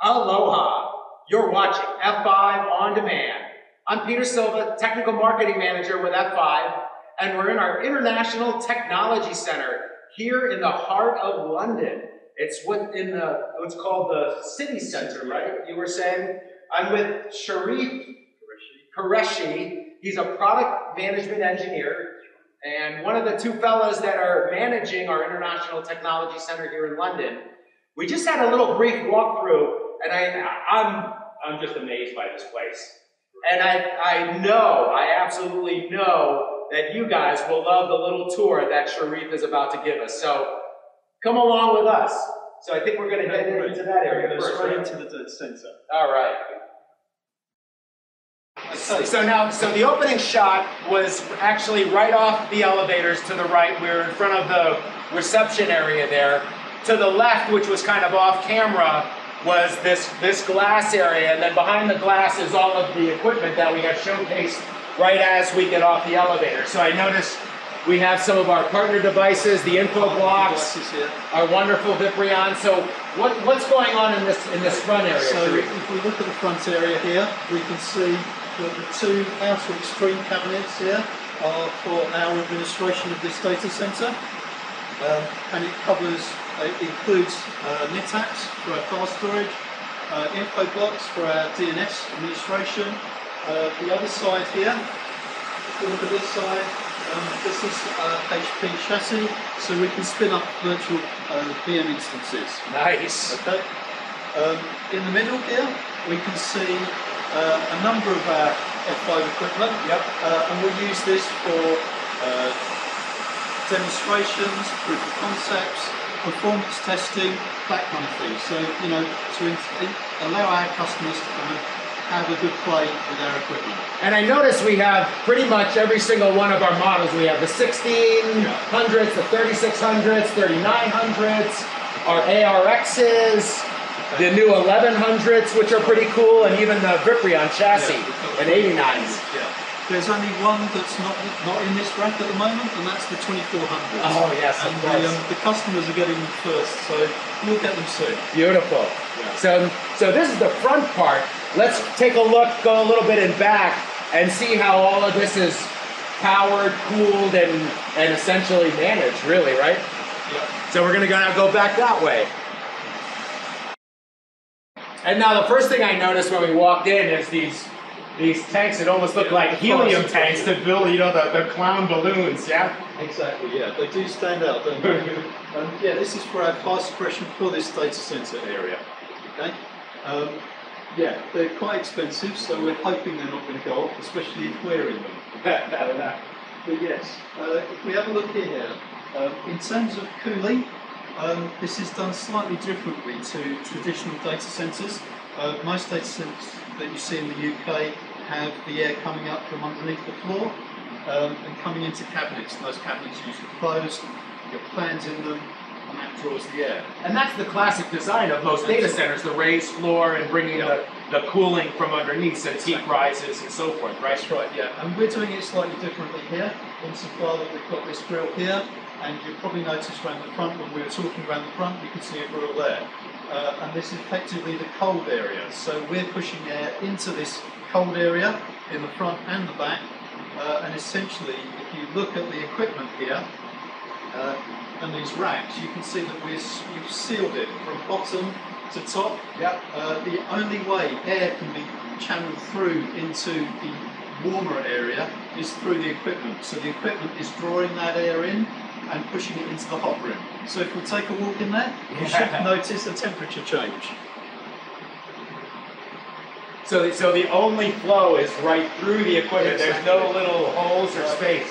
Aloha! You're watching F5 On Demand. I'm Peter Silva, Technical Marketing Manager with F5, and we're in our International Technology Center here in the heart of London. It's what in the what's called the city center, right? You were saying? I'm with Shareef Qureshi. He's a product management engineer and one of the two fellows that are managing our International Technology Center here in London. We just had a little brief walkthrough, and I, I'm, I'm just amazed by this place. And I, I know, I absolutely know that you guys will love the little tour that Shareef is about to give us. So come along with us. So I think we're going to head into that area Go first. straight right? into the data center. All right. So now, so the opening shot was actually right off the elevators to the right. We were in front of the reception area there. To the left, which was kind of off camera, was this, this glass area. And then behind the glass is all of the equipment that we have showcased right as we get off the elevator. So I noticed we have some of our partner devices, the Infoblox, our wonderful Viprion. So what, what's going on in this, in this front area? So Shareef? if we look at the front area here, we can see that the two outer extreme cabinets here are for our administration of this data center. Um, and it covers, it includes uh, NetApps for our file storage, uh, Infoblox for our DNS administration. Uh, the other side here, look at this side, um, this is uh, HP chassis, so we can spin up virtual uh, VM instances. Nice. Okay. Um, in the middle here, we can see uh, a number of our F5 equipment. Yep. Uh, and we'll use this for uh, demonstrations, proof of concepts, performance testing, that kind of thing. So, you know, to allow our customers to kind of have a good play with our equipment. And I notice we have pretty much every single one of our models. We have the 1600s, the 3600s, 3900s, our ARXs, the new 1100s, which are pretty cool, and even the Viprion chassis Yeah. and 89s. Yeah. There's only one that's not not in this rack at the moment, and that's the 2400. Oh, yes, and. The, um, the customers are getting them first, so we'll get them soon. Beautiful. Yeah. So, so this is the front part. Let's take a look, go a little bit in back, and see how all of this is powered, cooled, and and essentially managed. Really, right? Yeah. So we're gonna go now go back that way. And now the first thing I noticed when we walked in is these these tanks that almost look Yeah, like helium tanks to build, you know, the, the clown balloons, yeah? Exactly. Yeah, they do stand out, don't they? and yeah, this is for our fire suppression for this data center area. Okay. Um, yeah, they're quite expensive, so we're hoping they're not going to go off, especially if we're in them. But yes, uh, if we have a look here, um, in terms of cooling, um, this is done slightly differently to traditional data centers. Uh, most data centers that you see in the UK have the air coming up from underneath the floor um, and coming into cabinets. And those cabinets are usually closed, you've got fans in them, and that draws the air. And that's the classic design of most data centers, the raised floor and bringing Yeah. the, the cooling from underneath so heat rises and so forth, right? That's right, yeah. And we're doing it slightly differently here, insofar that we've got this grill here, and you'll probably noticed around the front, when we were talking around the front, you can see a grill there. Uh, and this is effectively the cold area. So we're pushing air into this cold area in the front and the back. Uh, and essentially, if you look at the equipment here, uh, and these racks, you can see that we're, we've sealed it from bottom to top. Yep. Uh, the only way air can be channeled through into the warmer area is through the equipment. So the equipment is drawing that air in and pushing it into the hot room. So if we take a walk in there, you should notice a temperature change. So, so the only flow is right through the equipment. There's no little holes or space.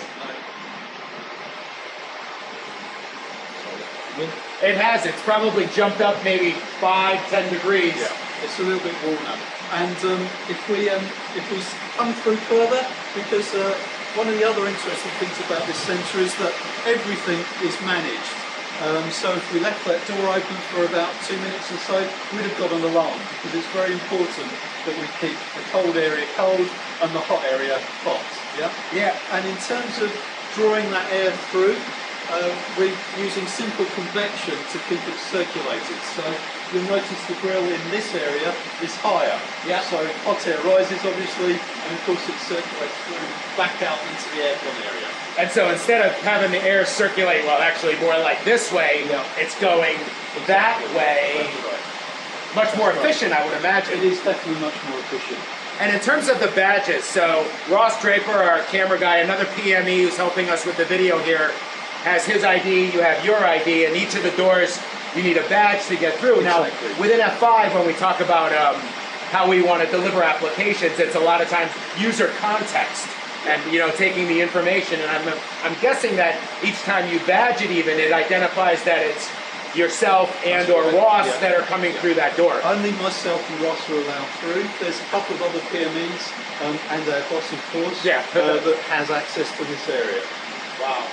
It has. It's probably jumped up maybe five, ten degrees. Yeah, it's a little bit warm now. And um, if we um, if we come through further, because uh, one of the other interesting things about this centre is that everything is managed. Um, so if we left that door open for about two minutes or so, we'd have got an alarm because it's very important that we keep the cold area cold and the hot area hot. Yeah. Yeah. And in terms of drawing that air through, uh, we're using simple convection to keep it circulated. So you'll notice the grill in this area is higher. Yeah. So hot air rises obviously, and of course it circulates through back out into the aircon area. And so instead of having the air circulate, well, actually more like this way, Yeah. it's going that way. Much more efficient, I would imagine. It is definitely much more efficient. And in terms of the badges, so Ross Draper, our camera guy, another PME who's helping us with the video here, has his ID, you have your ID, and each of the doors you need a badge to get through. Now, within F5, when we talk about um, how we want to deliver applications, it's a lot of times user context and you know taking the information. And I'm I'm guessing that each time you badge it, even it identifies that it's yourself and or. Ross Yeah. that are coming through that door. Only myself and Ross are allowed through. There's a couple of other PMEs um, and our boss, of course, Yeah. uh, that has access to this area. Wow.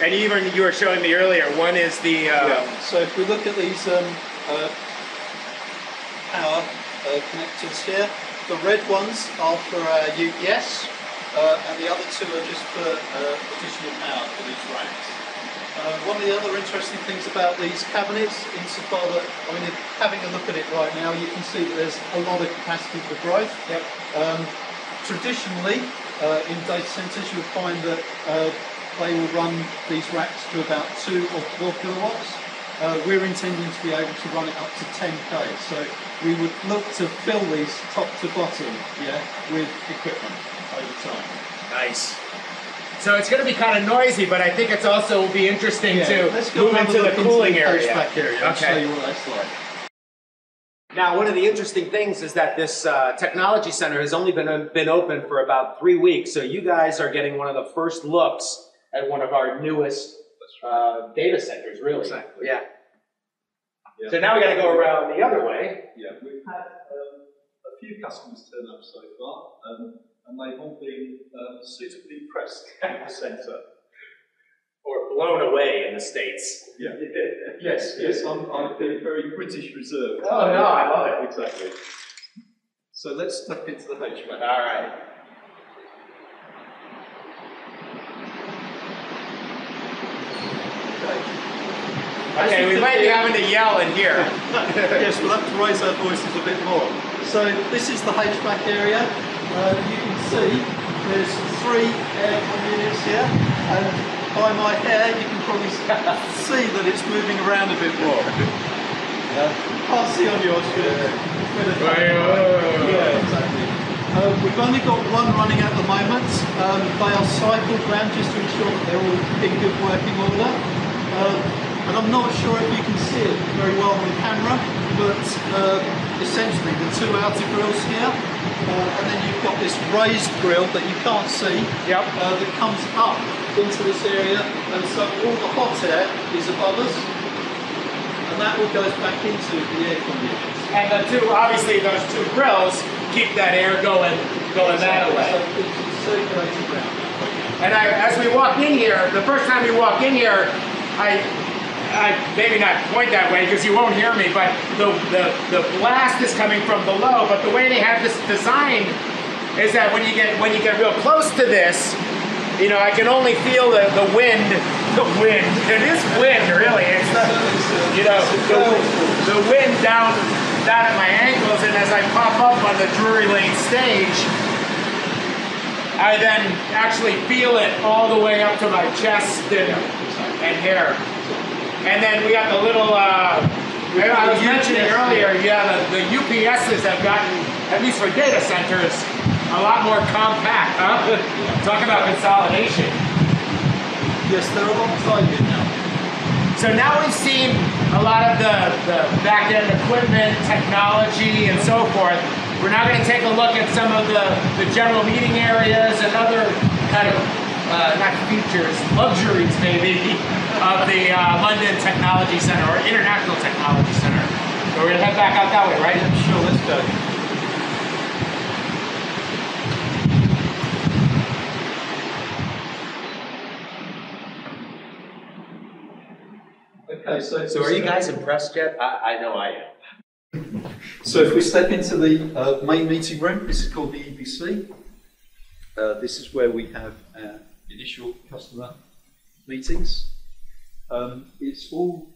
And even you were showing me earlier, one is the uh, Yeah. So if we look at these um, uh, power uh, connectors here, the red ones are for UPS, uh, and the other two are just for uh, additional power for these racks. Uh, one of the other interesting things about these cabinets, insofar that, I mean, having a look at it right now, you can see that there's a lot of capacity for growth. Yep. Um, traditionally, uh, in data centers, you'll find that uh, they will run these racks to about two or four kilowatts. Uh, we're intending to be able to run it up to 10k. So we would look to fill these top to bottom, yeah, with equipment over time. nice. So it's going to be kind of noisy, but I think it's also will be interesting to let's go move into the look cooling the area. HVAC area and show Okay. you what that's like. Now, one of the interesting things is that this uh, technology center has only been been open for about three weeks, so you guys are getting one of the first looks at one of our newest uh, data centers, really. Exactly. Yeah. Yeah. So now we got to go around the other way. Yeah, we've had um, a few customers turn up so far, um, and they've all been um, suitably impressed with the centre. Or blown away in the states. Yeah. Yes, yes, I'm, I'm being very British reserved. Oh, no, I love it. Exactly. So let's step into the HVAC. All right. Okay. Okay, we might be having to yell in here. yes, we'll have to raise our voices a bit more. So this is the HVAC area. Uh, you can see there's three aircon units here, and by my hair you can probably see that it's moving around a bit more. Yeah. Can't see on yours. But, yeah, exactly. Uh, we've only got one running at the moment. Um, they are cycled round just to ensure that they're all in good working order. Uh, and I'm not sure if you can see it very well on the camera, but uh, essentially the two outer grills here, uh, and then you've got this raised grill that you can't see Yep. uh, that comes up into this area, and so all the hot air is above us, and that all goes back into the air units. And the two, obviously, those two grills keep that air going, going that So way. it's circulating around. And I, as we walk in here, the first time we walk in here, I, I maybe not point that way because you won't hear me, but the, the, the blast is coming from below. But the way they have this design is that when you get when you get real close to this, you know, I can only feel the, the wind. The wind. It is wind, really. It's the, you know, the, the wind down down at my ankles, and as I pop up on the Drury Lane stage, I then actually feel it all the way up to my chest and, and hair. And then we got the little, uh, I was mentioning earlier, yeah, the, the UPSs have gotten, at least for data centers, a lot more compact, huh? Talk about consolidation. Yes, they're a lot tighter now. So now we've seen a lot of the, the back end equipment, technology, and so forth. We're now going to take a look at some of the, the general meeting areas and other kind of, uh, not features, luxuries maybe, of the uh, London Technology Center or International Technology Center. So we're going to head back out that way, right? Sure, let's go. Okay, so So are you guys impressed yet? I, I know I am. So if we step into the uh, main meeting room, this is called the EBC. Uh, this is where we have our initial customer meetings. Um, it's all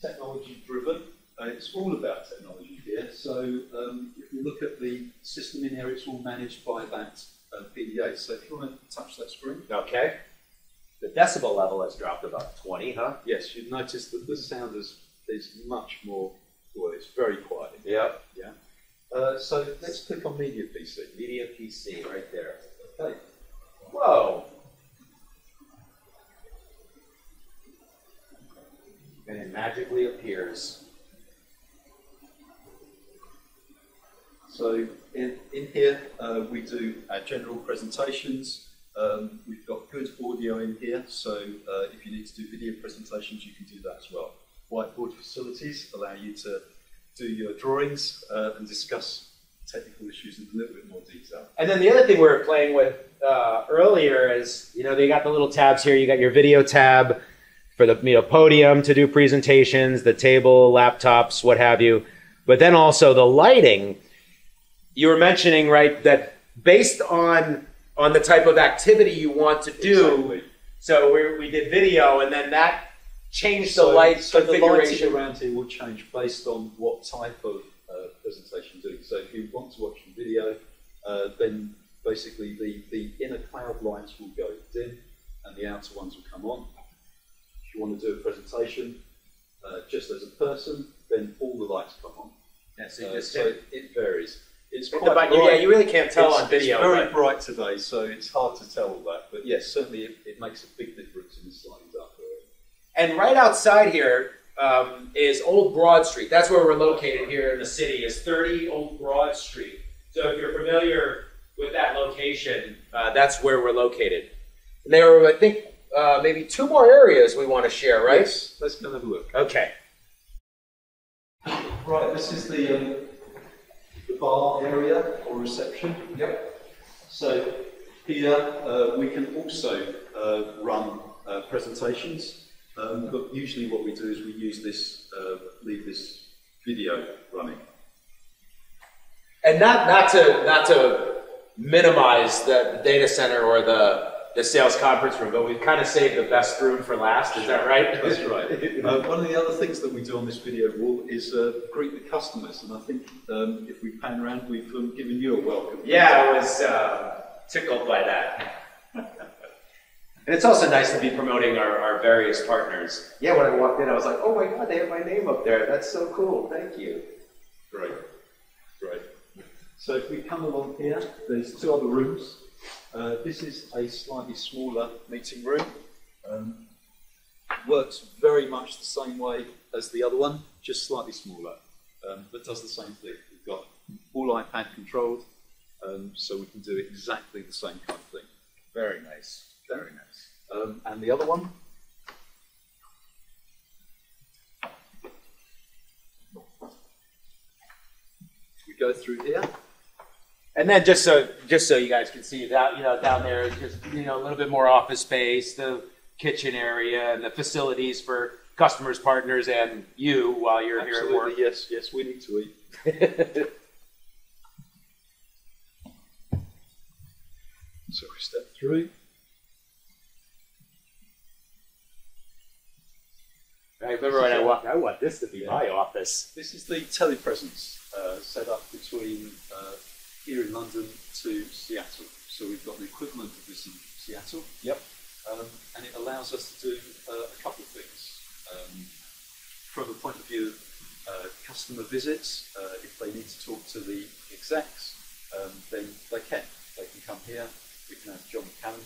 technology driven. Uh, it's all about technology here. So um, if you look at the system in here, it's all managed by that uh, PDA. So if you want to touch that screen. Okay. The decibel level has dropped about 20, huh? Yes, you've noticed that the sound is, is much more, well, it's very quiet. Yep. Yeah. Uh, so let's click on Media PC. Media PC right there. Okay. Magically appears. So in, in here, uh, we do our general presentations. Um, we've got good audio in here, so uh, if you need to do video presentations, you can do that as well. Whiteboard facilities allow you to do your drawings uh, and discuss technical issues in a little bit more detail. And then the other thing we were playing with uh, earlier is, you know, they got the little tabs here. You got your video tab for the you know podium to do presentations, the table, laptops, what have you. But then also the lighting. You were mentioning right that based on on the type of activity you want to do. Exactly. So we, we did video, and then that changed the So- light so the lighting configuration. around here will change based on what type of uh, presentation you're doing. So if you want to watch the video, uh, then basically the, the inner cloud lights will go dim and the outer ones will come on. If you want to do a presentation uh, just as a person, then all the lights come on. Yeah, so you Uh, just so hit- it varies. It's quite bright. Yeah, you really can't tell it's, on video. It's very but- bright today, so it's hard to tell all that. But yes, certainly it, it makes a big difference in the slightly darker area. And right outside here um, is Old Broad Street. That's where we're located here in the city. Is 30 Old Broad Street. So if you're familiar with that location, uh, that's where we're located. And there are, I think, uh, maybe two more areas we want to share, right? Yes, let's go and have a look. Okay. Right, this is the, um, the bar area or reception. Yep. So here uh, we can also uh, run uh, presentations, um, but usually what we do is we use this, uh, leave this video running. And not not to not to minimize the, the data center or the the sales conference room, but we've kind of saved the best room for last. Is that right? That's right. Uh, one of the other things that we do on this video wall is uh, greet the customers, and I think um, if we pan around, we've um, given you a welcome. Yeah, I was uh, tickled by that. And it's also nice to be promoting our, our various partners. Yeah, when I walked in, I was like, oh my god, they have my name up there. That's so cool. Thank you. Great, great. So if we come along here, there's two other rooms. Uh, this is a slightly smaller meeting room. Um, works very much the same way as the other one, just slightly smaller, um, but does the same thing. We've got all iPad controlled, um, so we can do exactly the same kind of thing. Very nice. Very nice. Um, and the other one? We go through here. And then just so just so you guys can see that you know down there is just you know a little bit more office space, the kitchen area, and the facilities for customers, partners, and you while you're here at work. Absolutely, yes, yes, we need to eat. So we step through. I remember when I walked. I want this to be my office. This is the telepresence uh, set up between uh, here in London to Seattle. So we've got the equivalent of this in Seattle. Yep. Um, and it allows us to do uh, a couple of things. Um, from the point of view of uh, customer visits, uh, if they need to talk to the execs, um, then they can. They can come here, we can have John Cannon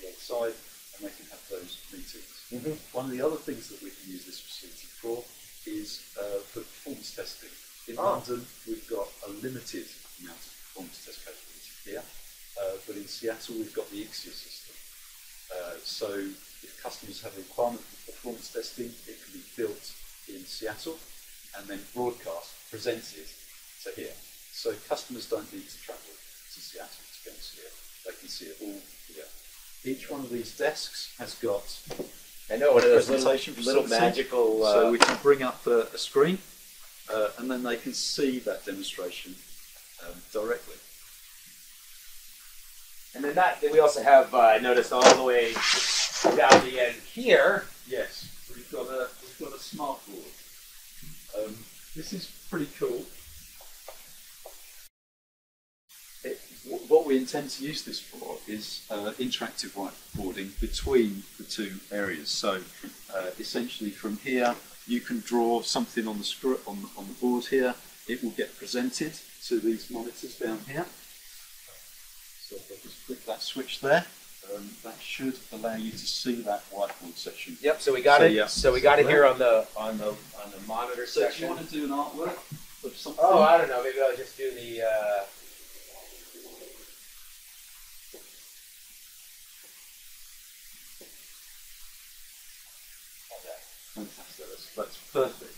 alongside, and they can have those meetings. Mhm. One of the other things that we can use this facility for is uh, for performance testing. In Oh. London, we've got a limited amount of performance test capability here, uh, but in Seattle, we've got the Ixia system. Uh, so if customers have a requirement for performance testing, it can be built in Seattle and then broadcast, presented to here. So customers don't need to travel to Seattle to go and see it. They can see it all here. Each one of these desks has got I know one of those little, little magical. Uh, so we can bring up a, a screen uh, and then they can see that demonstration um, directly. and then that then we also have. Uh, I noticed all the way down the end here. Yes, we've got a we've got a smart board. this is pretty cool. It, wh- what we intend to use this for is uh, interactive whiteboarding between the two areas. So uh, essentially from here you can draw something on the on, on the board here. It will get presented to these monitors down here. So if I just click that switch there, um, that should allow you to see that whiteboard section. Yep. So we got So, it. yeah. So we got it here on the on the on the monitor So if you section. want to do an artwork of something, Oh, I don't know. Maybe I'll just do the. Uh, fantastic. That's, that's perfect.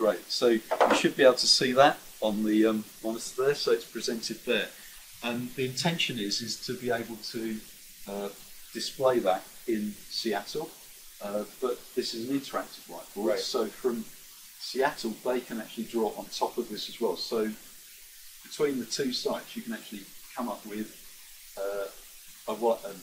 Great. So you should be able to see that on the um, monitor there. So it's presented there, and the intention is is to be able to uh, display that in Seattle. Uh, but this is an interactive whiteboard, Right. so from Seattle they can actually draw on top of this as well. So between the two sites, you can actually come up with uh, a what um,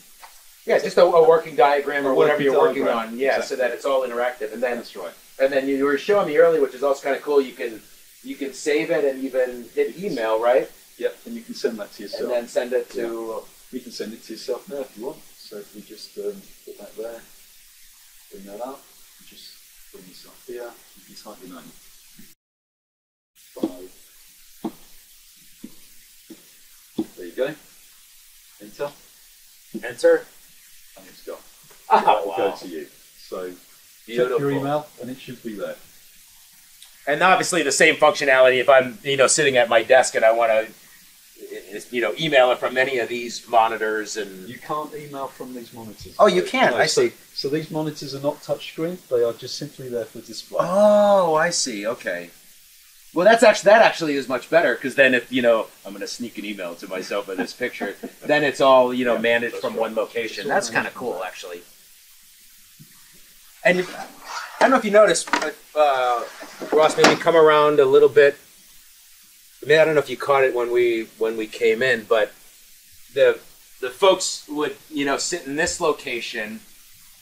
yeah, just a, a working diagram or A whatever you're working on. Yeah, so that it's all interactive, and then that's right. And then you were showing me earlier, which is also kind of cool. You can you can save it and even hit email, right? Yep, and you can send that to yourself. And then send it to. You can send it to yourself now if you want. So if we just um, put that there, bring that up, just bring this up here, you can type your name. Five. There you go. Enter, Enter. and it's gone. Oh, That will wow. go to you. So check your email, and it should be there. And obviously the same functionality if I'm, you know, sitting at my desk and I want to, you know, email it from any of these monitors and. You can't email from these monitors. Oh, you can, I so, see. So these monitors are not touchscreen; they are just simply there for display. Oh, I see. Okay. Well, that's actually that actually is much better because then if you know I'm going to sneak an email to myself of this picture, then it's all you know Yeah, managed from right. one location. That's kind of cool, actually. And I don't know if you noticed, but, uh, Ross, maybe come around a little bit. I mean, I don't know if you caught it when we when we came in, but the the folks would you know sit in this location,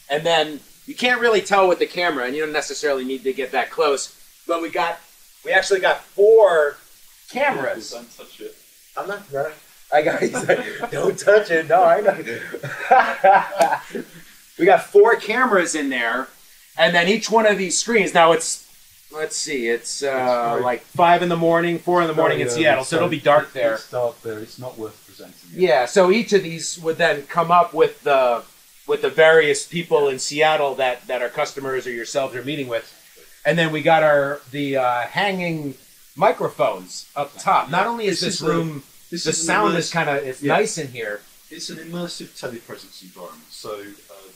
and then you can't really tell with the camera, and you don't necessarily need to get that close. But we got we actually got four cameras. Don't touch it. I'm not. no, I got. He's like, don't touch it. No, I know. we got four cameras in there, and then each one of these screens. Now it's. Let's see. It's uh, very- like five in the morning, four in the morning in Seattle, so it'll be dark there. It's dark there. It's not worth presenting. it. Yeah. So each of these would then come up with the with the various people in Seattle that that our customers or yourselves are meeting with, and then we got our the uh, hanging microphones up top. Not only is This this is a- room This the is sound is kind of it's Yeah. nice in here. It's an immersive telepresence environment. So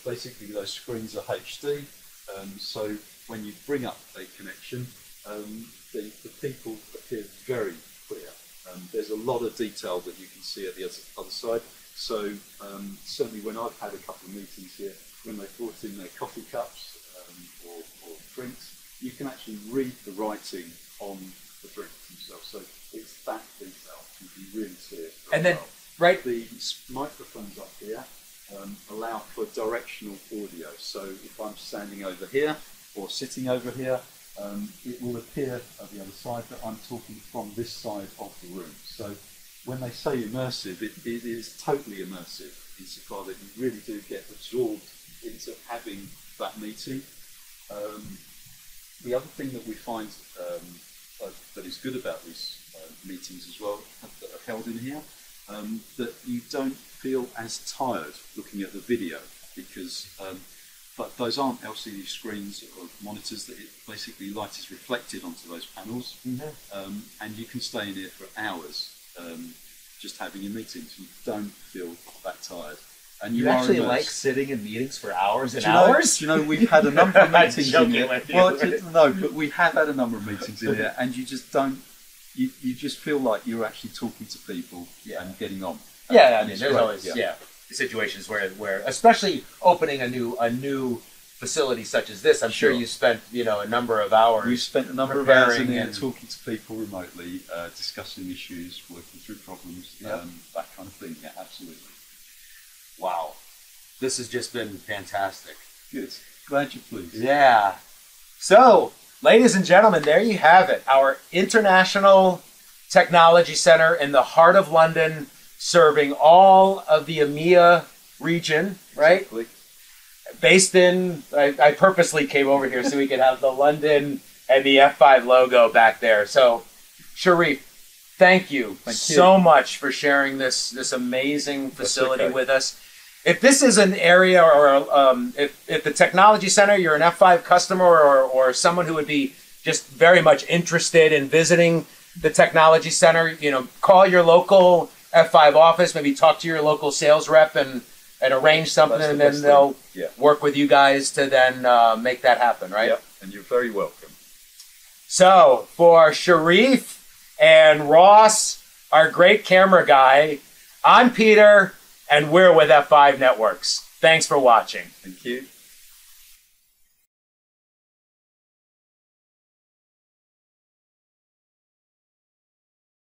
basically, those screens are HD. Um, so when you bring up a connection, um, the, the people appear very clear. Um, there's a lot of detail that you can see at the other, side. So um, certainly, when I've had a couple of meetings here, when they brought in their coffee cups um, or, or drinks, you can actually read the writing on the drinks themselves. So it's that detail. You can really see it. And then- well. Right. The microphones up here um, allow for directional audio. So if I'm standing over here or sitting over here, um, it will appear at the other side that I'm talking from this side of the room. So when they say immersive, it, it is totally immersive insofar that you really do get absorbed into having that meeting. Um, the other thing that we find um, uh, that is good about these uh, meetings as well that are held in here, um, that you don't feel as tired looking at the video because um, but those aren't LCD screens or monitors that it, basically light is reflected onto those panels um, and you can stay in here for hours um, just having your meetings. You don't feel that tired. And you, You, actually like sitting in meetings for hours and you know- hours? you know, we've had a number of meetings in here. Well, no, but we have had a number of meetings in here, and you just don't. You, you just feel like you're actually talking to people Yeah. and getting on. Yeah, I mean, there's great, always yeah. situations where where especially opening a new a new facility such as this. I'm sure, Sure. you spent you know a number of hours. We've spent a number of hours in Preparing here and- talking to people remotely, uh, discussing issues, working through problems, Yeah. um, that kind of thing. Yeah, absolutely. wow, this has just been fantastic. Good. Glad you're pleased. Yeah. So, ladies and gentlemen, there you have it. Our International Technology Center in the heart of London, serving all of the EMEA region, right? Exactly. Based in, I, I purposely came over here so we could have the London and the F5 logo back there. So, Shareef, thank you Thank so much for sharing this this amazing facility okay. with us. If this is an area or um, if, if the technology center, you're an F5 customer or, or someone who would be just very much interested in visiting the technology center, you know, call your local F5 office, maybe talk to your local sales rep and, and arrange something, That's the and then they'll. Yeah. work with you guys to then uh, make that happen, right? Yep, and you're very welcome. So for Shareef and Ross, our great camera guy, I'm Peter, and we're with F5 Networks. Thanks for watching. Thank you.